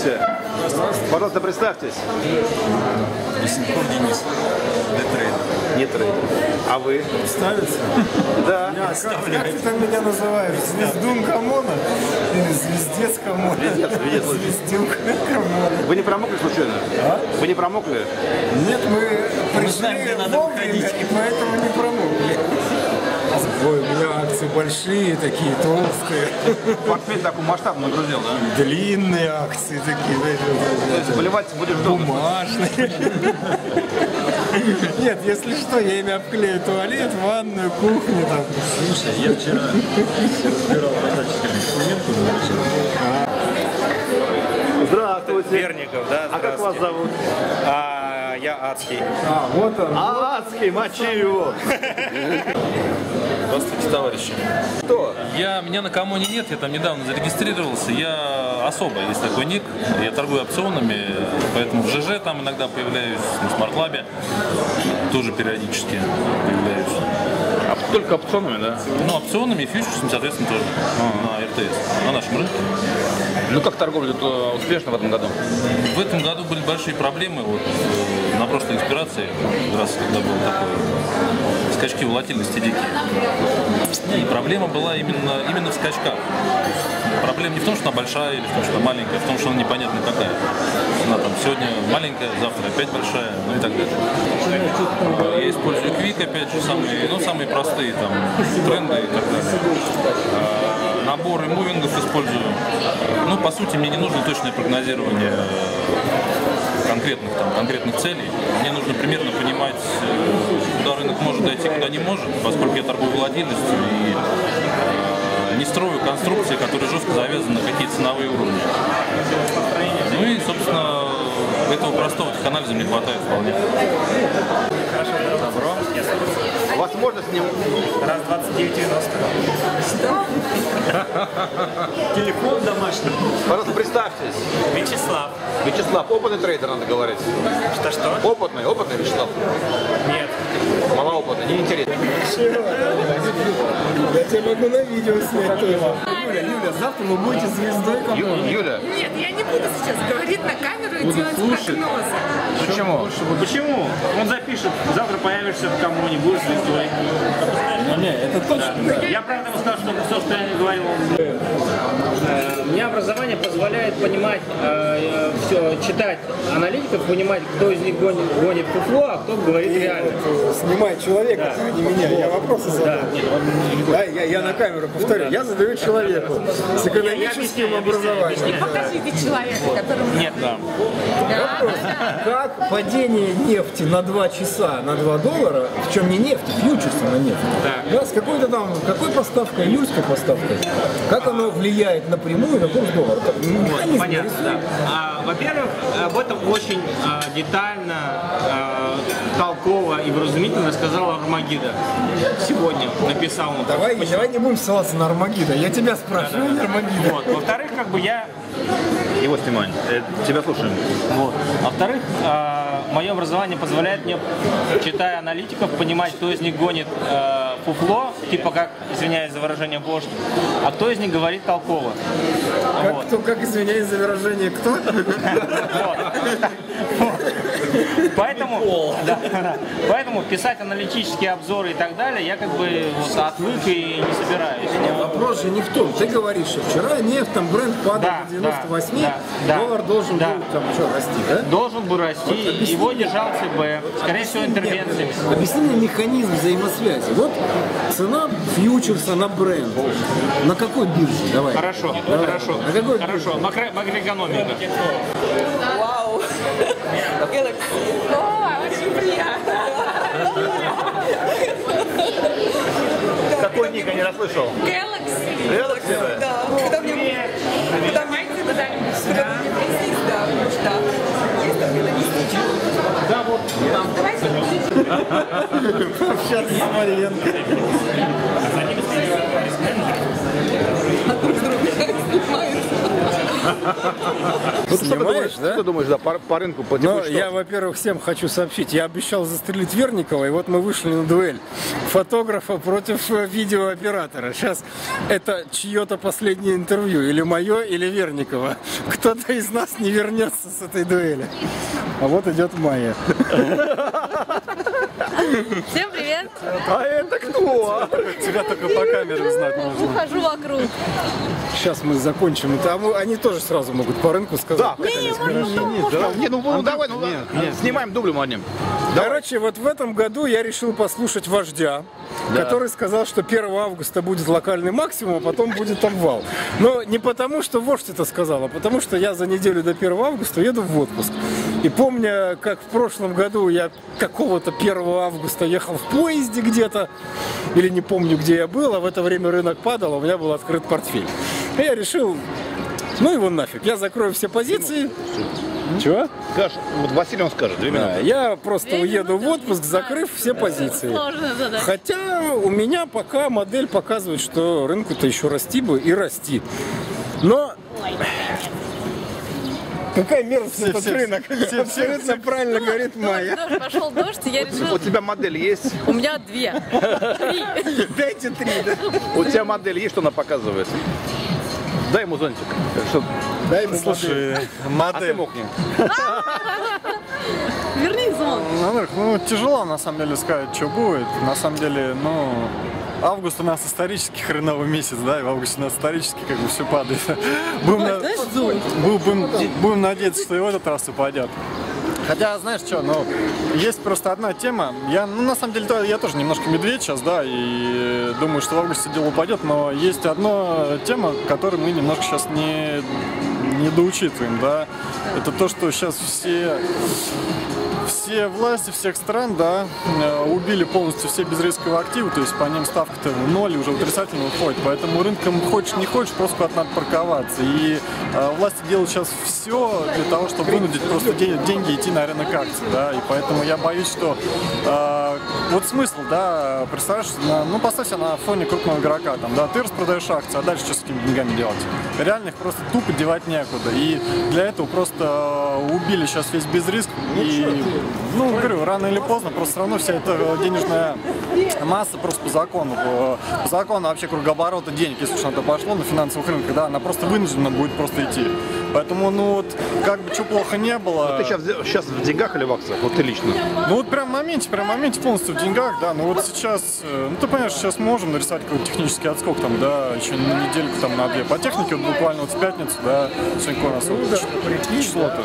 Здравствуйте. Пожалуйста, представьтесь. Лесников Денис, Детрейд. Не трейдер. А вы? Ставится? Да. Как, как ты там меня называешь? Звездун Comon а? Или звездец Comon а? Звездец, звездец. Звездюк Comon а. Вы не промокли случайно? А? Вы не промокли? Нет, мы пришли знаем, где надо вовремя, и поэтому не промокли. Ой, у меня акции большие такие, толстые, Портфель такой масштабный нагрузил, да? длинные акции такие, То есть поливать будешь долго? бумажные. Нет, если что, я ими обклею туалет, ванную, кухню там. Слушай, я вчера разбирал документы, Здравствуйте. Верников, да, А как вас зовут? А, я адский. А, вот он. Адский, мочи его. Здравствуйте, товарищи. Кто? Я, меня на Comon е нет, я там недавно зарегистрировался. Я особо, есть такой ник. Я торгую опционами, поэтому в ЖЖ там иногда появляюсь, на смарт-лабе тоже периодически появляюсь. А только опционами, да? Ну, опционами и фьючерсами, соответственно, тоже на РТС, на нашем рынке. Ну как торговля э, успешна в этом году? В этом году были большие проблемы. Вот, э, на прошлой экспирации, раз когда было такое скачки волатильности дикие. И проблема была именно, именно в скачках. Проблема не в том, что она большая или в том, что она маленькая, а в том, что она непонятно какая. Она там сегодня маленькая, завтра опять большая, ну и так далее. Я использую Quick, опять же, самые, ну, самые простые там тренды и так далее. А, Наборы мувингов использую. Ну, по сути, мне не нужно точное прогнозирование конкретных, там, конкретных целей. Мне нужно примерно понимать, э, куда рынок может дойти, куда не может, поскольку я торгую волатильностью и э, не строю конструкции, которые жестко завязаны на какие ценовые уровни. Ну и, собственно, этого простого теханализа мне хватает вполне. Добро. У вас можно с ним... Раз 2990. Телефон домашний. Пожалуйста, представьтесь. Вячеслав. Вячеслав, опытный трейдер, надо говорить. Что-что? Опытный, опытный Вячеслав. Нет. Малоопытный, неинтересно. Я тебя могу на видео снять тоже. Юля, Юля, завтра вы будете звездой. Юля, Нет, я не буду сейчас говорить на камеру и делать прогнозы. почему? Почему? Он запишет. Завтра появишься в коммуне, будешь звездой. Не, это точно. Я правда сказал, что все, что я говорил, он... Э, Мне образование позволяет понимать, все, читать аналитиков, понимать, кто из них гонит, гонит фуфло, а кто говорит реально. Снимай человека, а не меня. Я вопросы задаю. Да, я, я на камеру повторю. Я задаю человеку с экономическим образованием. Покажите человека, которому... Нет, да. Как падение нефти на 2 часа на 2 доллара, в чем не нефть, фьючерсы на нефть, да, с какой-то там, какой поставкой, июльской поставкой, как оно влияет напрямую на курс доллара? Так, механизм Понятно, да. А, во-первых, об этом очень а, детально, а, толково и вразумительно сказал Армагида. Сегодня написал он. Давай, давай не будем ссылаться на Армагида. Я тебя спрашиваю, не Армагида. Вот. Во-вторых, как бы я Его снимай. Э, Тебя слушаем. Вот. Во-вторых, а, мое образование позволяет мне, читая аналитиков, понимать, кто из них гонит э, фуфло, типа как, извиняюсь за выражение, вождь, а кто из них говорит толково. Как, Вот. кто, как извиняюсь за выражение, кто? Поэтому, да, да. поэтому писать аналитические обзоры и так далее я как бы вот отвык и не собираюсь. Вопрос же не в том. Ты говоришь, что вчера нефть, там бренд падал Да, до 98, да, да, доллар должен да. был там что, расти, да? Должен бы расти, его держал ЦБ, скорее всего интервенциями. Объясни мне механизм взаимосвязи. Вот цена фьючерса на бренд. На какой бирже? Давай. Хорошо, Давай. хорошо, На какой хорошо. Макро- макроэкономика. Вау! О, очень приятно. Какой ник, я не расслышал. Galaxy. Galaxy, да? Да. Когда мне... Когда Майки куда-нибудь сюда мне да, есть там. Да, вот. Давайте. Общаться с Марьенко. Ну, что ты думаешь, да? что ты думаешь, да, по, по рынку, по Но текущей я, во-первых, всем хочу сообщить. Я обещал застрелить Верникова, и вот мы вышли на дуэль фотографа против видеооператора. Сейчас это чье-то последнее интервью, или мое, или Верникова. Кто-то из нас не вернется с этой дуэли. А вот идет Майя. Всем привет! А это кто? Тебя только по камере узнать можно. Хожу вокруг. Сейчас мы закончим. это. Мы- они тоже сразу могут по рынку сказать. Да, да. Не, ну, ну, давай, ну, снимаем дублем одним. Короче, вот в этом году я решил послушать вождя, который сказал, что 1 августа будет локальный максимум, а потом будет обвал. Но не потому, что вождь это сказал, а потому, что я за неделю до 1 августа еду в отпуск. И помня, как в прошлом году я какого-то 1 августа ехал в поезде где-то, или не помню, где я был, а в это время рынок падал, а у меня был открыт портфель. И я решил, ну его нафиг, я закрою все позиции. Чего? Скажешь, вот Василий он скажет, две минуты. Да, я просто Две уеду в отпуск, закрыв все позиции. Сложная задача. Хотя у меня пока модель показывает, что рынку-то еще расти бы и расти. Но какая мерзость этот рынок. Абсолютно правильно говорит Майя. Дождь, пошел дождь, и я У решила... тебя модель есть? У меня две. Три. Дайте три, да? У тебя модель есть, что она показывает? Дай ему зонтик. Чтоб- Дай ему модель. Слушай, А ты модель. мокни. Верни зон. Ну, ну, тяжело на самом деле сказать, что будет. На самом деле, ну, август у нас исторически хреновый месяц, да, и в августе у нас исторически как бы все падает. Будем, на- бу- будем, будем надеяться, что и в этот раз упадет. Хотя, знаешь что, ну, есть просто одна тема. Я, ну, на самом деле, то- я тоже немножко медведь сейчас, да, и думаю, что в августе дело упадет, но есть одна тема, которую мы немножко сейчас не, не доучитываем, да. Это то, что сейчас все все власти всех стран, да, э, убили полностью все безрисковые активы, то есть по ним ставка-то в ноль уже отрицательно уходит, поэтому рынком хочешь не хочешь, просто куда-то надо парковаться. И э, власти делают сейчас все для того, чтобы вынудить просто де- деньги идти на рынок акций, да, и поэтому я боюсь, что э, вот смысл, да, представляешь, на- ну поставь себя на фоне крупного игрока, там, да, ты распродаешь акции, а дальше что с этими деньгами делать? Реально их просто тупо девать некуда, и для этого просто э, убили сейчас весь безриск, и, ну, говорю, рано или поздно просто все равно вся эта денежная масса просто по закону, по, по закону вообще кругооборота денег, если уж на то пошло, на финансовых рынках, да, она просто вынуждена будет просто идти. Поэтому, ну вот, как бы что плохо не было. Ты сейчас, сейчас в деньгах или в акциях? Вот ты лично. Ну вот прям в моменте, прям в моменте полностью в деньгах, да. Ну вот сейчас, э, ну ты понимаешь, сейчас можем нарисовать какой-то технический отскок там, да, еще на недельку там на две. По технике вот буквально вот в пятницу, да, сегодня у нас вот число-то.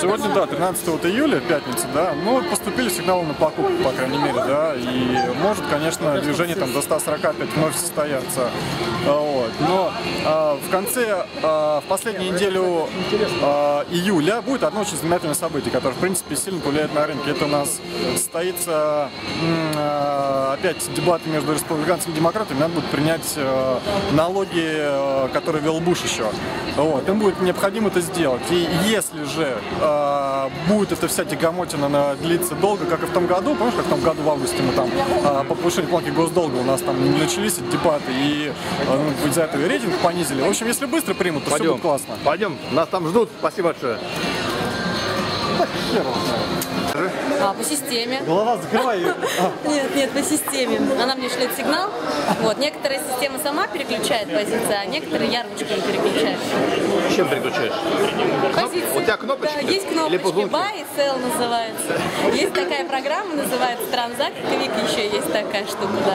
Сегодня, да, 13 вот июля, пятница, да, ну вот поступили сигналы на покупку, по крайней мере, да, и может, конечно, движение там до 145 вновь состояться, вот. Но а, в конце, а, в последнюю неделю а, июля будет одно очень знаменательное событие, которое, в принципе, сильно повлияет на рынки. Это у нас состоится а, опять дебаты между республиканцами и демократами. Надо будет принять а, налоги, а, которые вел Буш еще. Вот. Им будет необходимо это сделать. И если же а, будет эта вся тягомотина на- длиться долго, как и в том году, помнишь, как в том году в августе мы там а, по повышению планки госдолга у нас там начались эти дебаты, и а, ну, из-за этого рейтинг понизили. В общем, если быстро примут, то все Пойдем. будет классно. Пойдем. Нас там ждут. Спасибо большое. А, по системе. Голова закрывай. Нет, нет, по системе. Она мне шлет сигнал. Вот, некоторые система сама переключает позиции, а некоторые я ручками переключаю. Чем переключаешь? Позиции. У тебя кнопочки? Да, есть кнопочки. Buy и sell называется. Есть такая программа, называется Транзакт. Квик еще есть такая штука, да.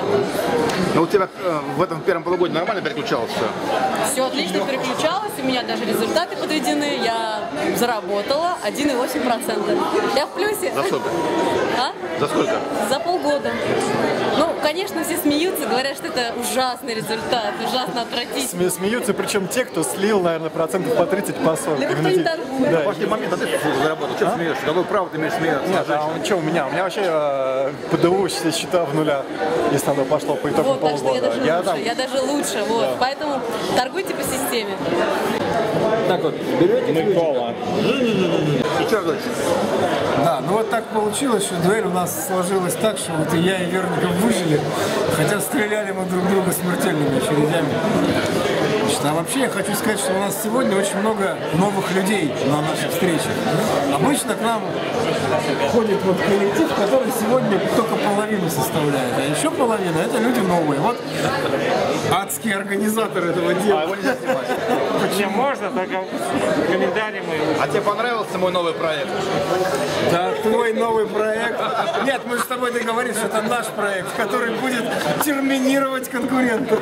Ну, у тебя э, в этом первом полугодии нормально переключалось все? Все отлично переключалось, у меня даже результаты подведены. Я заработала 1,8%. Я в плюсе. За сколько? А? За сколько? За полгода. Ну, конечно, все смеются, говорят, что это ужасный результат, ужасно отвратительный. Сме- Смеются, причем те, кто слил, наверное, процентов по 30, по 40. Либо кто не торгует. Да, Пошли момент, а ты заработал? Чем смеешься? Какое право ты имеешь смеяться? Нет, а что у меня? У меня вообще э, ПДУ все счета в нуля, если оно пошло по итогам Вот, так что я полгода. даже Я лучше, там- я даже лучше, вот. Поэтому торгуйте по системе. Так вот, берете ключик. И что говоришь? Да, ну вот так получилось, что дуэль у нас сложилась так, что вот и я, и Верников выжили, хотя стреляли мы друг друга смертельными очередями. Значит, а вообще я хочу сказать, что у нас сегодня очень много новых людей на наших встречах. Обычно к нам ходит вот коллектив, который сегодня только половину составляет, а еще половина это люди новые. Вот адские организаторы этого А дела. его нельзя снимать. Не можно, только комментарии мы А тебе понравился мой новый проект? Да, твой новый проект. Нет, мы же с тобой договорились, что это наш проект, который будет терминировать конкурентов.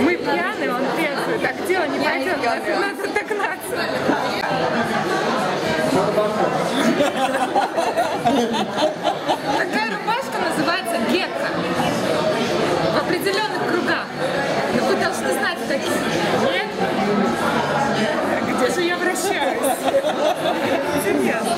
Мы пьяные, он трезвый. Так дело не пойдет. Надо догнаться. Такая рубашка называется гекко. В определенных кругах. Но вы должны знать таких. Нет? Где же я вращаюсь? Интересно.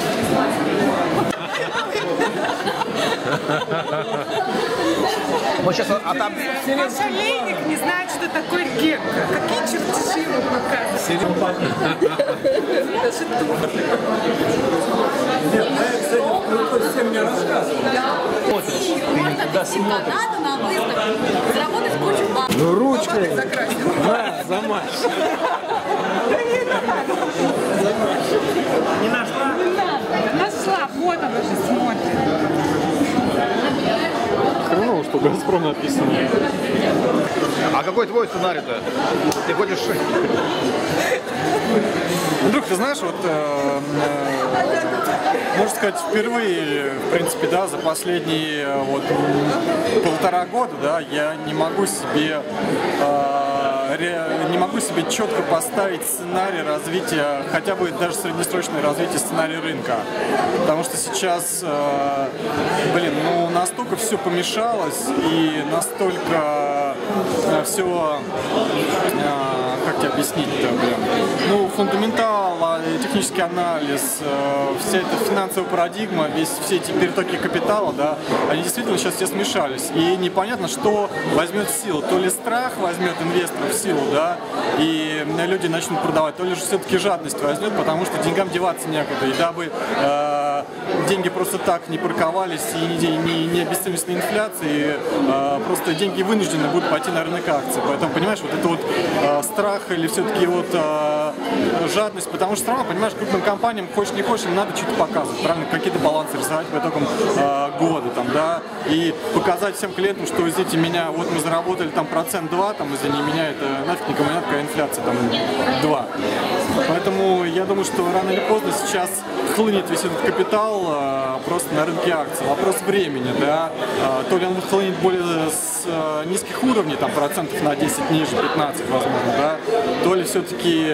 Вот сейчас, а там... Ваш олейник не знает, что такое гекко. Какие чертежи ему показывают? Даже тут. Надо на выставке заработать кучу бабок. Ну, ручкой. Да, замажь. не нашла. Нашла, вот она же смотрит. Что Газпром написано. А какой твой сценарий-то? Ты хочешь... Андрюх, ты знаешь, вот, э, э, можно сказать, впервые, в принципе, да, за последние э, вот полтора года, да, я не могу себе э, не могу себе четко поставить сценарий развития, хотя бы даже среднесрочное развитие сценария рынка. Потому что сейчас, э, блин, ну настолько все помешалось и настолько все как тебе объяснить-то, блин? Ну, фундаментал, технический анализ, э, вся эта финансовая парадигма, весь, все эти перетоки капитала, да, они действительно сейчас все смешались. И непонятно, что возьмет силу. То ли страх возьмет инвесторов силу, да, и люди начнут продавать, то ли же все-таки жадность возьмет, потому что деньгам деваться некуда. И дабы э, деньги просто так не парковались и не, не, не на инфляции, э, просто деньги вынуждены будут пойти на рынок акций. Поэтому, понимаешь, вот это вот э, страх или все-таки вот э, жадность, потому что равно, понимаешь, крупным компаниям, хочешь не хочешь, им надо что-то показывать, правильно, какие-то балансы рисовать по итогам э, года, там, да, и показать всем клиентам, что, извините меня, вот мы заработали там процент 2, там, извини меня, это нафиг никому не надо, какая инфляция, там, 2. Поэтому я думаю, что рано или поздно сейчас хлынет весь этот капитал э, просто на рынке акций. Вопрос времени, да, Э, то ли он хлынет более с э, низких уровней, там, процентов на 10 ниже, 15, возможно, да, то ли все-таки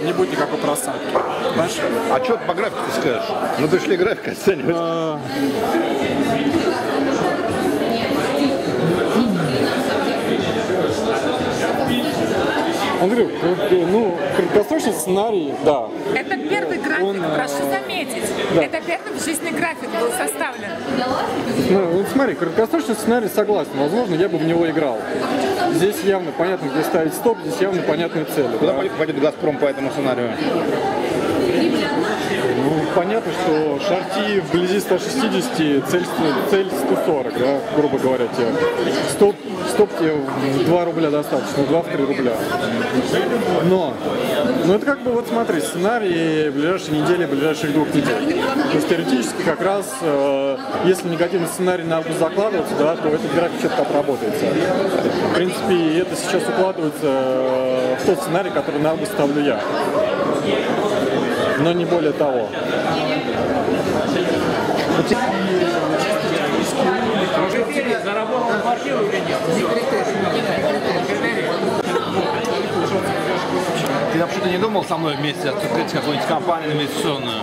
не будет никакой просадки. Понимаешь? А что по графику ты скажешь? Ну ты шли график оценивать. Э, ну, краткосрочный сценарий, да. Это первый график, Он, э, прошу заметить. да. Это первый в жизни график был составлен. Ну, вот смотри, краткосрочный сценарий согласен. Возможно, я бы в него играл. Здесь явно понятно, где ставить стоп, здесь явно понятные цели. Куда да. пойдет Газпром по этому сценарию? Понятно, что шарти вблизи 160, цель, цель 140, да, грубо говоря, тебе. Стоп, стоп тебе в 2 рубля достаточно, 2 в 3 рубля. Но, ну это как бы, вот смотри, сценарий ближайшей недели, ближайших двух недель. То есть теоретически как раз, э, если негативный сценарий на август закладывается, да, то этот график четко отработается. В принципе, это сейчас укладывается э, в тот сценарий, который на август ставлю я но не более того. Заработал квартиру или нет? Ты вообще-то не думал со мной вместе открыть какую-нибудь компанию инвестиционную?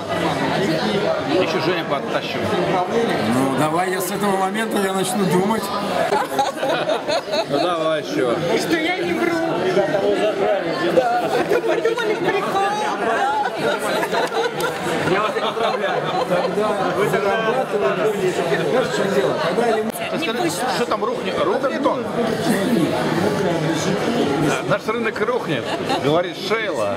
Еще Женя подтащил. Ну, давай я с этого момента я начну думать. Ну давай еще. Что я не вру. Да. Подумали прикол. Знаешь, в чем дело? Когда элемент-. Что там рухнет? Рухнет он? Да, Наш рынок рухнет, говорит Шейла.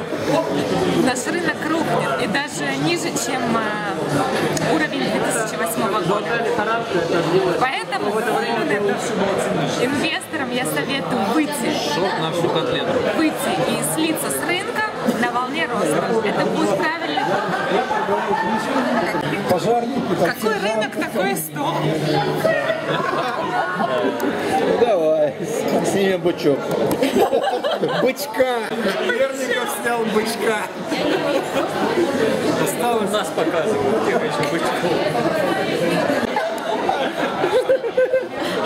Наш рынок рухнет и даже ниже, чем э, уровень 2008 года. Поэтому инвесторам я советую выйти, Шок на всю котлету. выйти и слиться с рынка на волне роста. Это будет правильный Пожарники, так Какой рынок, такой стол. Давай, снимем бычок. Бычка. Верников снял бычка. Осталось нас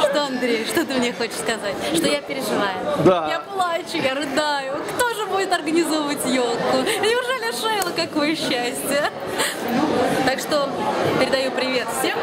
Что, Андрей, что ты мне хочешь сказать? Что я переживаю? Да. Я плачу, я рыдаю. Кто же будет организовывать елку? Неужели Шейла какое счастье? Так что передаю привет всем.